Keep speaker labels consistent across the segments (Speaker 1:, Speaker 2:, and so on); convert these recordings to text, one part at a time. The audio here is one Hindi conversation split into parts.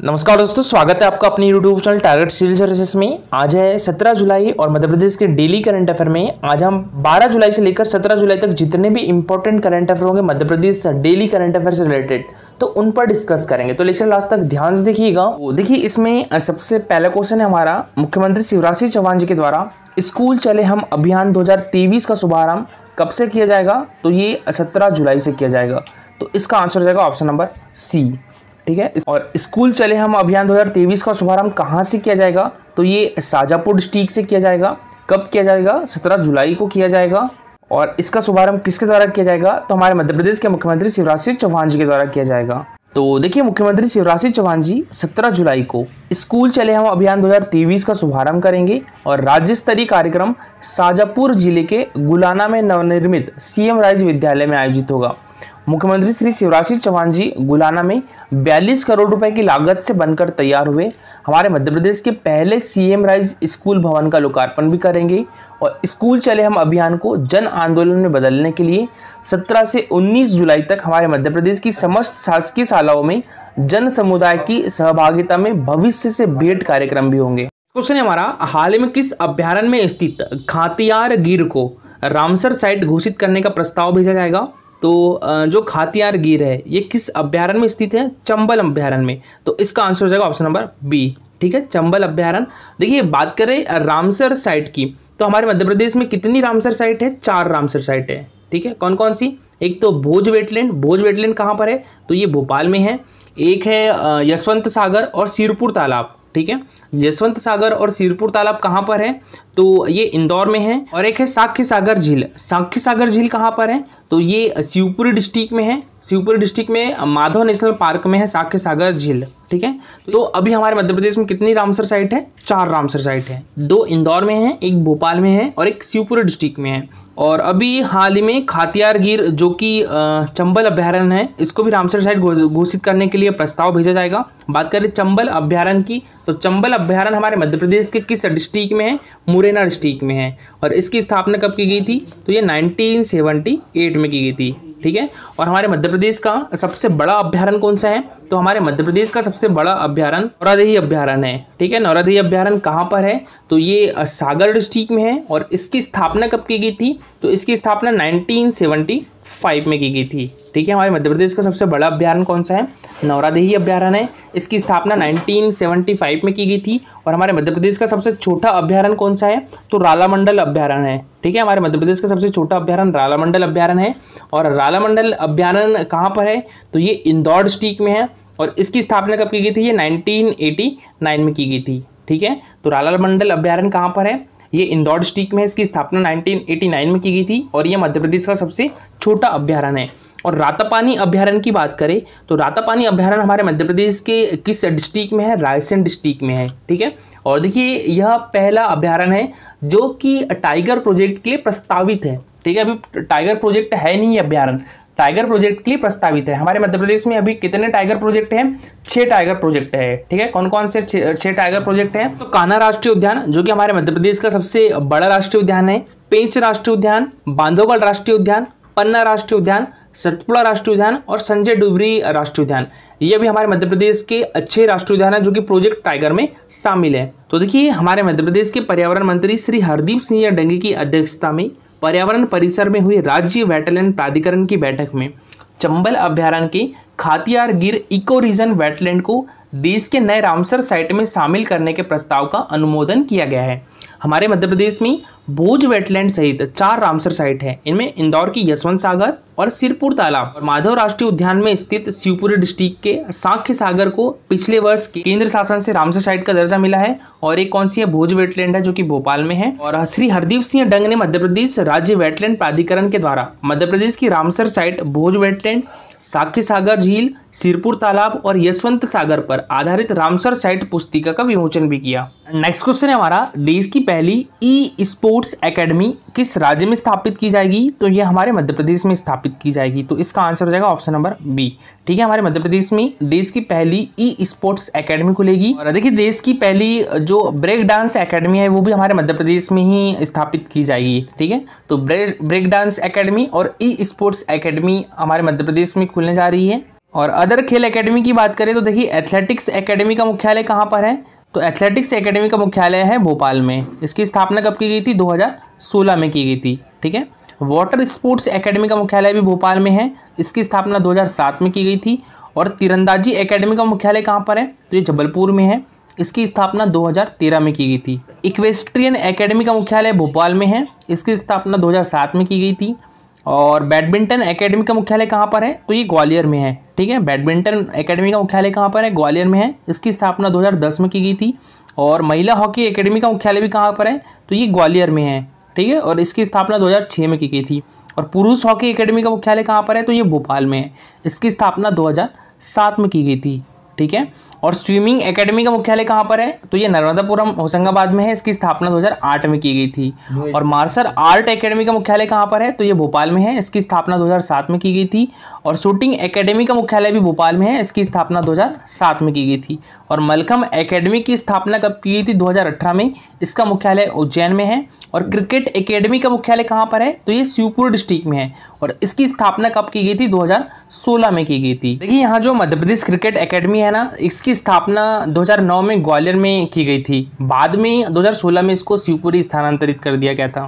Speaker 1: नमस्कार दोस्तों, स्वागत है आपका अपनी YouTube channel target civil services में। आज है 17 जुलाई और मध्य प्रदेश के डेली करंट अफेयर में। आज हम 12 जुलाई से लेकर 17 जुलाई तक जितने भी इंपॉर्टेंट करंट अफेयर होंगे, Madhya Pradesh daily current affair से रिलेटेड तो उन पर डिस्कस करेंगे। तो लेक्चर लास्ट तक ध्यान से देखिएगा। देखिए, इसमें सबसे पहला क्वेश्चन है हमारा, मुख्यमंत्री शिवराज सिंह चौहान जी के द्वारा, स्कूल चले हम अभियान दो का शुभारंभ कब से किया जाएगा? तो ये सत्रह जुलाई से किया जाएगा। तो इसका आंसर हो जाएगा ऑप्शन नंबर सी ठीक है? और स्कूल चले हम अभियान 2023 का शुभारंभ कहाँ से किया जाएगा? तो ये शाजापुर डिस्ट्रिक्ट से किया जाएगा। कब किया जाएगा? 17 जुलाई को किया जाएगा। और इसका शुभारंभ किसके द्वारा किया जाएगा? तो हमारे मध्य प्रदेश के मुख्यमंत्री शिवराज सिंह चौहान जी के द्वारा किया जाएगा। तो देखिए, मुख्यमंत्री शिवराज सिंह चौहान जी 17 जुलाई को स्कूल चले हम अभियान 2023 का शुभारंभ करेंगे। और राज्य स्तरीय कार्यक्रम शाजापुर ज़िले के गुलाना में नवनिर्मित सीएम राइज विद्यालय में आयोजित होगा। मुख्यमंत्री श्री शिवराज सिंह चौहान जी गुलाना में 42 करोड़ रुपए की लागत से बनकर तैयार हुए। हमारे मध्य प्रदेश के पहले सीएम राइज स्कूल भवन का लोकार्पण भी करेंगे और स्कूल चले हम अभियान को जन आंदोलन में बदलने के लिए। 17 से 19 जुलाई तक हमारे मध्य प्रदेश की समस्त शासकीय शालाओं में जन समुदाय की सहभागिता में भविष्य से भेंट कार्यक्रम भी होंगे। क्वेश्चन हमारा, हाल ही में किस अभ्यारण में स्थित खातियार गिर को रामसर साइट घोषित करने का प्रस्ताव भेजा जाएगा? तो जो खातियार गिर है, ये किस अभ्यारण में स्थित है? चंबल अभ्यारण में। तो इसका आंसर हो जाएगा ऑप्शन नंबर बी, ठीक है? चंबल अभ्यारण। देखिए, बात करें रामसर साइट की तो हमारे मध्य प्रदेश में कितनी रामसर साइट है? चार रामसर साइट है, ठीक है? कौन कौन सी एक तो भोज वेटलैंड। भोज वेटलैंड कहाँ पर है? तो ये भोपाल में है। एक है यशवंत सागर और सिरपुर तालाब, ठीक है? यशवंत सागर और सिरपुर तालाब कहाँ पर है? तो ये इंदौर में है। और एक है साख्य सागर झील। साख्य सागर झील कहाँ पर है? तो ये शिवपुरी डिस्ट्रिक्ट में है। शिवपुरी डिस्ट्रिक्ट में माधव नेशनल पार्क में है साख्य सागर झील, ठीक है? तो अभी हमारे मध्य प्रदेश में कितनी रामसर साइट है? चार रामसर साइट है। दो इंदौर में है, एक भोपाल में है और एक शिवपुरी डिस्ट्रिक्ट में है। और अभी हाल ही में खातियार गिर, जो कि चंबल अभ्यारण्य है, इसको भी रामसर साइट घोषित करने के लिए प्रस्ताव भेजा जाएगा। बात करें चंबल अभ्यारण्य की तो चंबल अभ्यारण्य हमारे मध्य प्रदेश के किस डिस्ट्रिक्ट में है? मुरैना डिस्ट्रिक्ट में है। और इसकी स्थापना कब की गई थी? तो ये 1978 में की गई थी। ठीक है? और हमारे मध्य प्रदेश का सबसे बड़ा अभ्यारण कौन सा है? तो हमारे मध्य प्रदेश का सबसे बड़ा अभ्यारण नौरादेही अभ्यारण है, ठीक है? नौरादेही अभ्यारण कहाँ पर है? तो ये सागर डिस्ट्रिक्ट में है और इसकी स्थापना कब की गई थी? तो इसकी स्थापना 1975 में की गई थी, ठीक है? हमारे मध्य प्रदेश का सबसे बड़ा अभ्यारण कौन सा है? नौरादेही अभ्यारण है। इसकी स्थापना 1975 में की गई थी और हमारे मध्य प्रदेश का सबसे छोटा अभ्यारण कौन सा है? तो रालामंडल अभ्यारण है, ठीक है? हमारे मध्य प्रदेश का सबसे छोटा अभ्यारण रालामंडल अभ्यारण है और रालामंडल अभ्यारण कहाँ पर है? तो ये इंदौर डिस्ट्रिक्ट में है और इसकी स्थापना कब की गई थी? ये नाइनटीन में की गई थी, ठीक है? तो रालामंडल अभ्यारण कहाँ पर है? ये इंदौर डिस्ट्रिक्ट में इसकी स्थापना 1989 में की गई थी और ये मध्य प्रदेश का सबसे छोटा अभ्यारण है। और रातापानी अभ्यारण की बात करें तो रातापानी अभ्यारण हमारे मध्य प्रदेश के किस डिस्ट्रिक्ट में है? रायसेन डिस्ट्रिक्ट में है, ठीक है? और देखिए, यह पहला अभ्यारण है जो कि टाइगर प्रोजेक्ट के लिए प्रस्तावित है। ठीक है, अभी टाइगर प्रोजेक्ट है नहीं अभ्यारण टाइगर प्रोजेक्ट के लिए प्रस्तावित है। हमारे मध्य प्रदेश में अभी कितने टाइगर प्रोजेक्ट हैं? छह टाइगर प्रोजेक्ट है। ठीक है कौन कौन से छह टाइगर प्रोजेक्ट हैं? तो कान्हा राष्ट्रीय उद्यान, जो कि हमारे मध्य प्रदेश का सबसे बड़ा राष्ट्रीय उद्यान है, पेंच राष्ट्रीय उद्यान, बांधवगढ़ राष्ट्रीय उद्यान, पन्ना राष्ट्रीय उद्यान, सतपुड़ा राष्ट्रीय उद्यान और संजय डुबरी राष्ट्रीय उद्यान। ये भी हमारे मध्य प्रदेश के अच्छे राष्ट्रीय उद्यान है, जो कि प्रोजेक्ट टाइगर में शामिल है। तो देखिए, हमारे मध्य प्रदेश के पर्यावरण मंत्री श्री हरदीप सिंह डंगी की अध्यक्षता में पर्यावरण परिसर में हुई राज्य वेटलैंड प्राधिकरण की बैठक में चंबल अभ्यारण्य के खातियार गिर इको रीजन वेटलैंड को देश के नए रामसर साइट में शामिल करने के प्रस्ताव का अनुमोदन किया गया है। हमारे मध्य प्रदेश में भोज वेटलैंड सहित चार रामसर साइट हैं। इनमें इंदौर की यशवंत सागर और सिरपुर तालाब और माधव राष्ट्रीय उद्यान में स्थित शिवपुरी डिस्ट्रिक्ट के साख्य सागर को पिछले वर्ष केंद्र शासन से रामसर साइट का दर्जा मिला है और एक कौन सी है? भोज वेटलैंड है, जो कि भोपाल में है। और श्री हरदीप सिंह डंग ने मध्य प्रदेश राज्य वेटलैंड प्राधिकरण के द्वारा मध्य प्रदेश की Ramsar site Bhoj wetland Sakhya Sagar झील, सिरपुर तालाब और यशवंत सागर पर आधारित रामसर साइट पुस्तिका का विमोचन भी किया। नेक्स्ट क्वेश्चन है हमारा, देश की पहली ई स्पोर्ट्स एकेडमी किस राज्य में स्थापित की जाएगी? तो ये हमारे मध्य प्रदेश में स्थापित की जाएगी। तो इसका आंसर हो जाएगा ऑप्शन नंबर बी ठीक है, हमारे मध्य प्रदेश में देश की पहली ई स्पोर्ट्स एकेडमी खुलेगी। और देखिए, देश की पहली जो ब्रेक डांस एकेडमी है, वो भी हमारे मध्य प्रदेश में ही स्थापित की जाएगी। ठीक है तो ब्रेक डांस एकेडमी और ई स्पोर्ट्स एकेडमी हमारे मध्य प्रदेश में खुलने जा रही है। और अदर खेल एकेडमी की बात करें तो देखिए एथलेटिक्स एकेडमी का मुख्यालय कहाँ पर है? तो एथलेटिक्स एकेडमी का मुख्यालय है भोपाल में। इसकी स्थापना कब की गई थी? 2016 में की गई थी, ठीक है? वाटर स्पोर्ट्स एकेडमी का मुख्यालय भी भोपाल में है। इसकी स्थापना 2007 में की गई थी। और तीरंदाजी एकेडमी का मुख्यालय कहाँ पर है? तो ये जबलपुर में है। इसकी स्थापना 2013 में की गई थी। इक्वेस्ट्रियन एकेडमी का मुख्यालय भोपाल में है। इसकी स्थापना 2007 में की गई थी। और बैडमिंटन एकेडमी का मुख्यालय कहाँ पर है? तो ये ग्वालियर में है, ठीक है? बैडमिंटन एकेडमी का मुख्यालय कहाँ पर है? ग्वालियर में है। इसकी स्थापना 2010 में की गई थी और महिला हॉकी एकेडमी का मुख्यालय भी कहाँ पर है? तो ये ग्वालियर में है, ठीक है? और इसकी स्थापना 2006 में की गई थी। और पुरुष हॉकी एकेडमी का मुख्यालय कहाँ पर है? तो ये भोपाल में है। इसकी स्थापना 2007 में की गई थी। ठीक है? और स्विमिंग एकेडमी का मुख्यालय कहाँ पर है? तो ये नर्मदापुरम होशंगाबाद में है इसकी स्थापना 2008 में की गई थी। और मार्शल आर्ट एकेडमी का मुख्यालय कहाँ पर है? तो ये भोपाल में है इसकी स्थापना 2007 में की गई थी। और शूटिंग एकेडमी का मुख्यालय भी भोपाल में है इसकी स्थापना 2007 में की गई थी। और मलखम एकेडमी की स्थापना कब की गई थी? 2018 में इसका मुख्यालय उज्जैन में है। और क्रिकेट एकेडमी का मुख्यालय कहाँ पर है? तो ये शिवपुर डिस्ट्रिक्ट में है। और इसकी स्थापना कब की गई थी? 2016 में की गई थी। देखिए, यहाँ जो मध्य प्रदेश क्रिकेट एकेडमी है ना, इसकी स्थापना 2009 में ग्वालियर में की गई थी। बाद में 2016 में इसको शिवपुरी स्थानांतरित कर दिया गया था।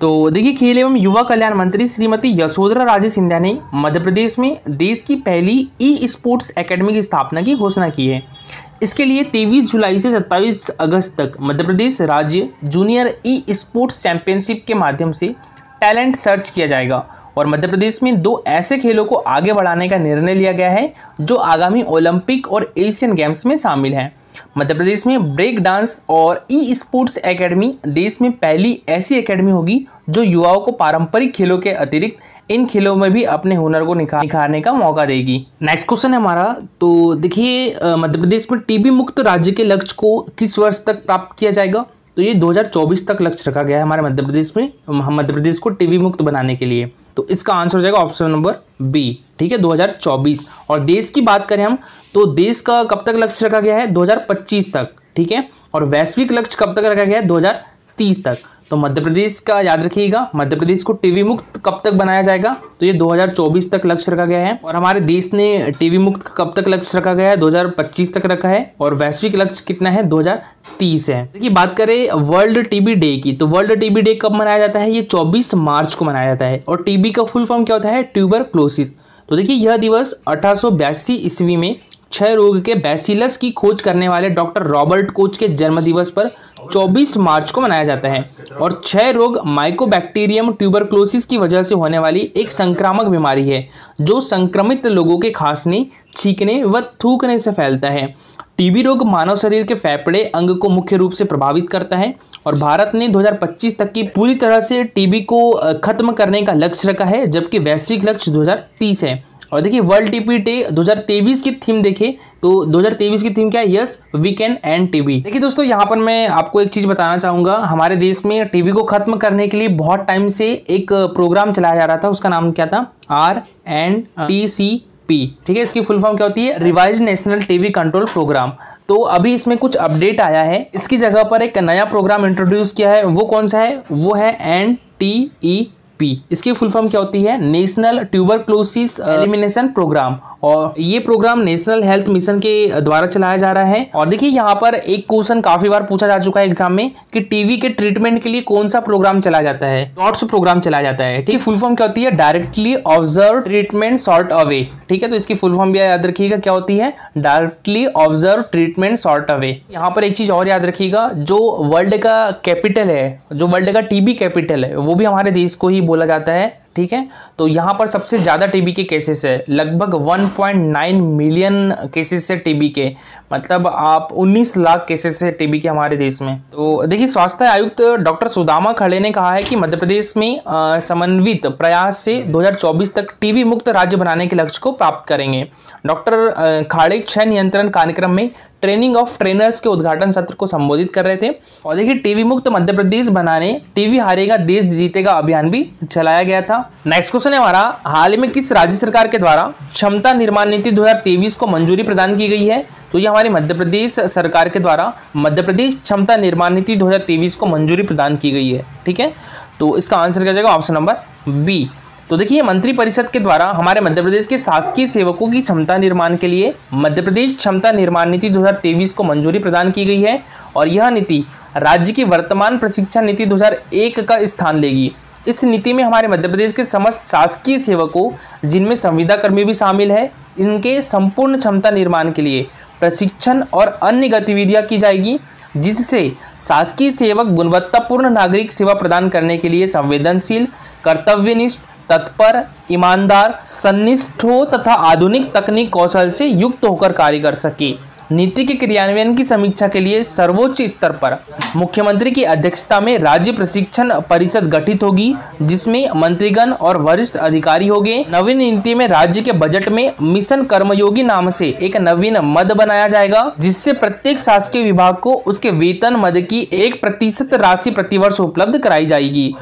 Speaker 1: तो देखिए, खेल एवं युवा कल्याण मंत्री श्रीमती यशोधरा राजे सिंधिया ने मध्य प्रदेश में देश की पहली ई स्पोर्ट्स एकेडमी की स्थापना की घोषणा की है। इसके लिए 23 जुलाई से 27 अगस्त तक मध्य प्रदेश राज्य जूनियर ई स्पोर्ट्स चैंपियनशिप के माध्यम से टैलेंट सर्च किया जाएगा और मध्य प्रदेश में दो ऐसे खेलों को आगे बढ़ाने का निर्णय लिया गया है, जो आगामी ओलंपिक और एशियन गेम्स में शामिल हैं। मध्य प्रदेश में ब्रेक डांस और ई स्पोर्ट्स एकेडमी देश में पहली ऐसी एकेडमी होगी, जो युवाओं को पारंपरिक खेलों के अतिरिक्त इन खेलों में भी अपने हुनर को निखारने का मौका देगी। नेक्स्ट क्वेश्चन है हमारा तो देखिए मध्य प्रदेश में टीबी मुक्त राज्य के लक्ष्य को किस वर्ष तक प्राप्त किया जाएगा? तो ये 2024 तक लक्ष्य रखा गया है हमारे मध्य प्रदेश में मध्य प्रदेश को टीवी मुक्त बनाने के लिए। तो इसका आंसर हो जाएगा ऑप्शन नंबर बी, ठीक है 2024 और देश की बात करें हम तो देश का कब तक लक्ष्य रखा गया है? 2025 तक, ठीक है? और वैश्विक लक्ष्य कब तक रखा गया है? 2030 तक। तो मध्य प्रदेश का याद रखिएगा मध्य प्रदेश को टीवी मुक्त कब तक बनाया जाएगा? तो ये 2024 तक लक्ष्य रखा गया है। और हमारे देश ने टीवी मुक्त कब तक लक्ष्य रखा गया है? 2025 तक रखा है। और वैश्विक लक्ष्य कितना है? 2030 है। देखिए, बात करें वर्ल्ड टीबी डे की तो वर्ल्ड टीबी डे कब मनाया जाता है? ये चौबीस मार्च को मनाया जाता है। और टीबी का फुल फॉर्म क्या होता है? ट्यूबर क्लोसिस तो देखिए, यह दिवस अठारह सौ बयासी ईस्वी में क्षय रोग के बैसिलस की खोज करने वाले डॉक्टर रॉबर्ट कोच के जन्म दिवस पर 24 मार्च को मनाया जाता है। और क्षय रोग माइकोबैक्टीरियम ट्यूबरक्लोसिस की वजह से होने वाली एक संक्रामक बीमारी है, जो संक्रमित लोगों के खांसने, छींकने व थूकने से फैलता है। टीबी रोग मानव शरीर के फेफड़े अंग को मुख्य रूप से प्रभावित करता है और भारत ने 2025 तक की पूरी तरह से टीबी को खत्म करने का लक्ष्य रखा है, जबकि वैश्विक लक्ष्य 2030 है। और देखिए वर्ल्ड टीबी डे 2023 की थीम देखें तो 2023 की थीम क्या है? Yes we can end TB देखिए दोस्तों, यहाँ पर मैं आपको एक चीज़ बताना चाहूँगा। हमारे देश में टीबी को खत्म करने के लिए बहुत टाइम से एक प्रोग्राम चलाया जा रहा था। उसका नाम क्या था? R N T C P ठीक है, इसकी फुल फॉर्म क्या होती है? Revised national TB control programme तो अभी इसमें कुछ अपडेट आया है। इसकी जगह पर एक नया प्रोग्राम इंट्रोड्यूस किया है। वो कौन सा है? वो है एन टी ई पी इसकी फुल फॉर्म क्या होती है? National tuberculosis elimination programme और ये प्रोग्राम नेशनल हेल्थ मिशन के द्वारा चलाया जा रहा है। और देखिए, यहाँ पर एक क्वेश्चन काफ़ी बार पूछा जा चुका है एग्ज़ाम में कि टीवी के ट्रीटमेंट के लिए कौन सा प्रोग्राम चलाया जाता है? डॉट्स प्रोग्राम चलाया जाता है, ठीक फुल फॉर्म क्या होती है? Directly observe treatment sort away ठीक है? तो इसकी फुल फॉर्म भी याद रखिएगा, क्या होती है? Directly observe treatment sort away यहाँ पर एक चीज़ और याद रखिएगा, जो वर्ल्ड का कैपिटल है, जो वर्ल्ड का टीबी कैपिटल है, वो भी हमारे देश को ही बोला जाता है ठीक है? तो यहाँ पर सबसे ज़्यादा टीबी के केसेस है। लगभग 1.9 मिलियन केसेस है टीबी के मतलब आप 19 लाख केसेस है टीबी के हमारे देश में। तो देखिए, स्वास्थ्य आयुक्त डॉक्टर सुदामा खड़े ने कहा है कि मध्य प्रदेश में समन्वित प्रयास से 2024 तक टीबी मुक्त राज्य बनाने के लक्ष्य को प्राप्त करेंगे। डॉक्टर खाड़े क्षय नियंत्रण कार्यक्रम में ट्रेनिंग ऑफ़ ट्रेनर्स के उद्घाटन सत्र को संबोधित कर रहे थे। और देखिए टीवी मुक्त मध्य प्रदेश बनाने टीवी हारेगा, देश जीतेगा अभियान भी चलाया गया था। नेक्स्ट क्वेश्चन है हमारा, हाल ही में किस राज्य सरकार के द्वारा क्षमता निर्माण नीति 2023 को मंजूरी प्रदान की गई है? तो ये हमारी मध्य प्रदेश सरकार के द्वारा मध्य प्रदेश क्षमता निर्माण नीति दो को मंजूरी प्रदान की गई है, ठीक है? तो इसका आंसर क्या जाएगा? Option number B. तो देखिए मंत्री परिषद के द्वारा हमारे मध्य प्रदेश के शासकीय सेवकों की क्षमता निर्माण के लिए मध्य प्रदेश क्षमता निर्माण नीति 2023 को मंजूरी प्रदान की गई है और यह नीति राज्य की वर्तमान प्रशिक्षण नीति 2001 का स्थान लेगी। इस नीति में हमारे मध्य प्रदेश के समस्त शासकीय सेवकों, जिनमें संविदा कर्मी भी शामिल है, इनके संपूर्ण क्षमता निर्माण के लिए प्रशिक्षण और अन्य गतिविधियाँ की जाएगी, जिससे शासकीय सेवक गुणवत्तापूर्ण नागरिक सेवा प्रदान करने के लिए संवेदनशील, कर्तव्यनिष्ठ, तत्पर, ईमानदार, सन्निष्ठ हो तथा आधुनिक तकनीक कौशल से युक्त होकर कार्य कर सके। नीति के क्रियान्वयन की समीक्षा के लिए सर्वोच्च स्तर पर मुख्यमंत्री की अध्यक्षता में राज्य प्रशिक्षण परिषद गठित होगी, जिसमें मंत्रीगण और वरिष्ठ अधिकारी होंगे। नवीन नीति में राज्य के बजट में मिशन कर्मयोगी नाम से एक नवीन मद बनाया जाएगा, जिससे प्रत्येक शासकीय विभाग को उसके वेतन मद की एक प्रतिशत राशि प्रतिवर्ष उपलब्ध कराई जाएगी।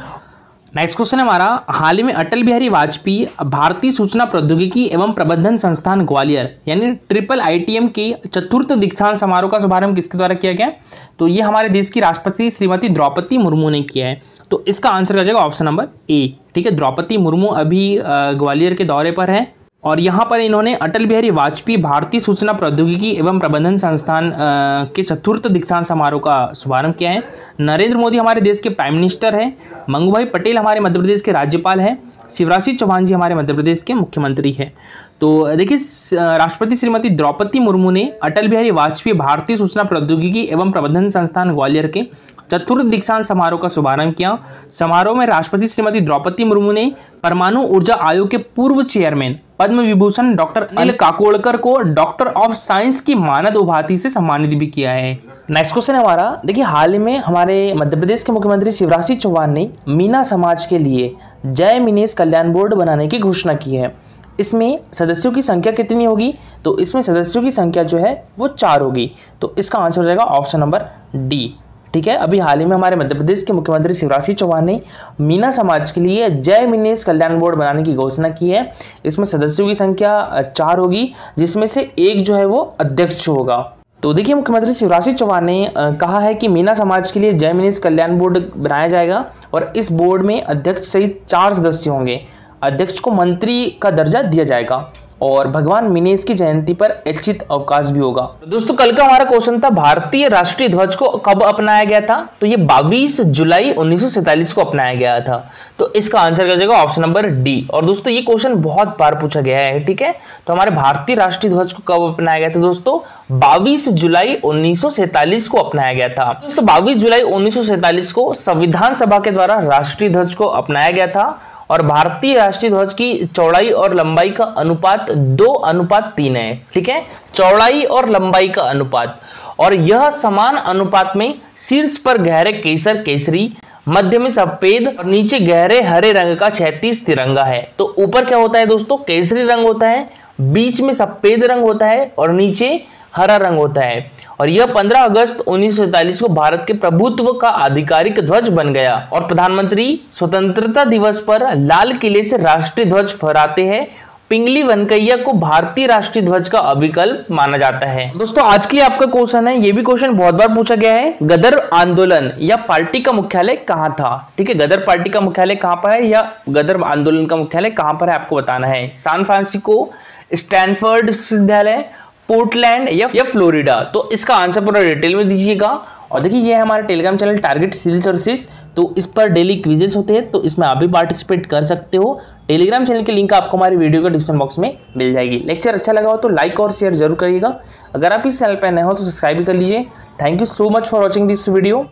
Speaker 1: नेक्स्ट क्वेश्चन हमारा। हाल ही में अटल बिहारी वाजपेयी भारतीय सूचना प्रौद्योगिकी एवं प्रबंधन संस्थान ग्वालियर, यानी ट्रिपल आईटीएम के चतुर्थ दीक्षांत समारोह का शुभारंभ किसके द्वारा किया गया? तो ये हमारे देश की राष्ट्रपति श्रीमती द्रौपदी मुर्मू ने किया है। तो इसका आंसर हो जाएगा ऑप्शन नंबर ए ठीक है? द्रौपदी मुर्मू अभी ग्वालियर के दौरे पर है। और यहाँ पर इन्होंने अटल बिहारी वाजपेयी भारतीय सूचना प्रौद्योगिकी एवं प्रबंधन संस्थान के चतुर्थ दीक्षांत समारोह का शुभारंभ किया है। नरेंद्र मोदी हमारे देश के प्राइम मिनिस्टर हैं। मंगूभाई पटेल हमारे मध्य प्रदेश के राज्यपाल हैं। शिवराज सिंह चौहान जी हमारे मध्य प्रदेश के मुख्यमंत्री हैं। तो देखिए राष्ट्रपति श्रीमती द्रौपदी मुर्मू ने अटल बिहारी वाजपेयी भारतीय सूचना प्रौद्योगिकी एवं प्रबंधन संस्थान ग्वालियर के चतुर्थ दीक्षांत समारोह का शुभारंभ किया। समारोह में राष्ट्रपति श्रीमती द्रौपदी मुर्मू ने परमाणु ऊर्जा आयोग के पूर्व चेयरमैन पद्म विभूषण डॉक्टर अनिल काकोड़कर को डॉक्टर ऑफ़ साइंस की मानद उपाधि से सम्मानित भी किया है। नेक्स्ट क्वेश्चन हमारा। देखिए हाल ही में हमारे मध्य प्रदेश के मुख्यमंत्री शिवराज सिंह चौहान ने मीना समाज के लिए जय मिनेश कल्याण बोर्ड बनाने की घोषणा की है। इसमें सदस्यों की संख्या कितनी होगी? तो इसमें सदस्यों की संख्या जो है, वो चार होगी। तो इसका आंसर हो जाएगा ऑप्शन नंबर डी ठीक है? अभी हाल ही में हमारे मध्य प्रदेश के मुख्यमंत्री शिवराज सिंह चौहान ने मीना समाज के लिए जय मिनेश कल्याण बोर्ड बनाने की घोषणा की है। इसमें सदस्यों की संख्या चार होगी, जिसमें से एक जो है, वो अध्यक्ष होगा। तो देखिए, मुख्यमंत्री शिवराज सिंह चौहान ने कहा है कि मीना समाज के लिए जय मिनीस कल्याण बोर्ड बनाया जाएगा और इस बोर्ड में अध्यक्ष सहित चार सदस्य होंगे। अध्यक्ष को मंत्री का दर्जा दिया जाएगा। और भगवान मिनेश की जयंती पर इच्छित अवकाश भी होगा। दोस्तों, कल का हमारा क्वेश्चन था, भारतीय राष्ट्रीय ध्वज को कब अपनाया गया था? तो ये 22 जुलाई 1947 को अपनाया गया था। तो इसका आंसर कर जाएगा ऑप्शन नंबर डी और दोस्तों, ये क्वेश्चन बहुत बार पूछा गया है, ठीक है? तो हमारे भारतीय राष्ट्रीय ध्वज को कब अपनाया गया था दोस्तों? बाईस जुलाई उन्नीस को अपनाया गया था। दोस्तों बाईस जुलाई उन्नीस को संविधान सभा के द्वारा राष्ट्रीय ध्वज को अपनाया गया था। और भारतीय राष्ट्रीय ध्वज की चौड़ाई और लंबाई का अनुपात दो अनुपात तीन है, ठीक है? चौड़ाई और लंबाई का अनुपात। और यह समान अनुपात में शीर्ष पर गहरे केसर, केसरी, मध्य में सफ़ेद और नीचे गहरे हरे रंग का छैतीस तिरंगा है। तो ऊपर क्या होता है दोस्तों? केसरी रंग होता है, बीच में सफ़ेद रंग होता है और नीचे हरा रंग होता है। और यह 15 अगस्त उन्नीस को भारत के प्रभुत्व का आधिकारिक ध्वज बन गया। और प्रधानमंत्री स्वतंत्रता दिवस पर लाल किले से राष्ट्रीय ध्वज फहराते हैं। पिंगली वनकैया को भारतीय राष्ट्रीय ध्वज का अभिकल्प माना जाता है। दोस्तों, आज के लिए आपका क्वेश्चन है। ये भी क्वेश्चन बहुत बार पूछा गया है, गदर आंदोलन या पार्टी का मुख्यालय कहाँ था? ठीक है, गदर पार्टी का मुख्यालय कहाँ पर है या गदर आंदोलन का मुख्यालय कहाँ पर है आपको बताना है? सान फ्रांसिस्को स्टैनफर्ड विश्वविद्यालय पोर्टलैंड या, या फ्लोरिडा। तो इसका आंसर पूरा डिटेल में दीजिएगा। और देखिए ये हमारा Telegram channel target civil services. तो इस पर डेली क्विजेस होते हैं तो इसमें आप भी पार्टिसिपेट कर सकते हो। टेलीग्राम चैनल की लिंक आपको हमारी वीडियो के डिस्क्रिप्शन बॉक्स में मिल जाएगी। लेक्चर अच्छा लगा हो तो लाइक और शेयर ज़रूर करिएगा। अगर आप इस चैनल पर नए हो तो सब्सक्राइब भी कर लीजिए। Thank you so much for watching this video.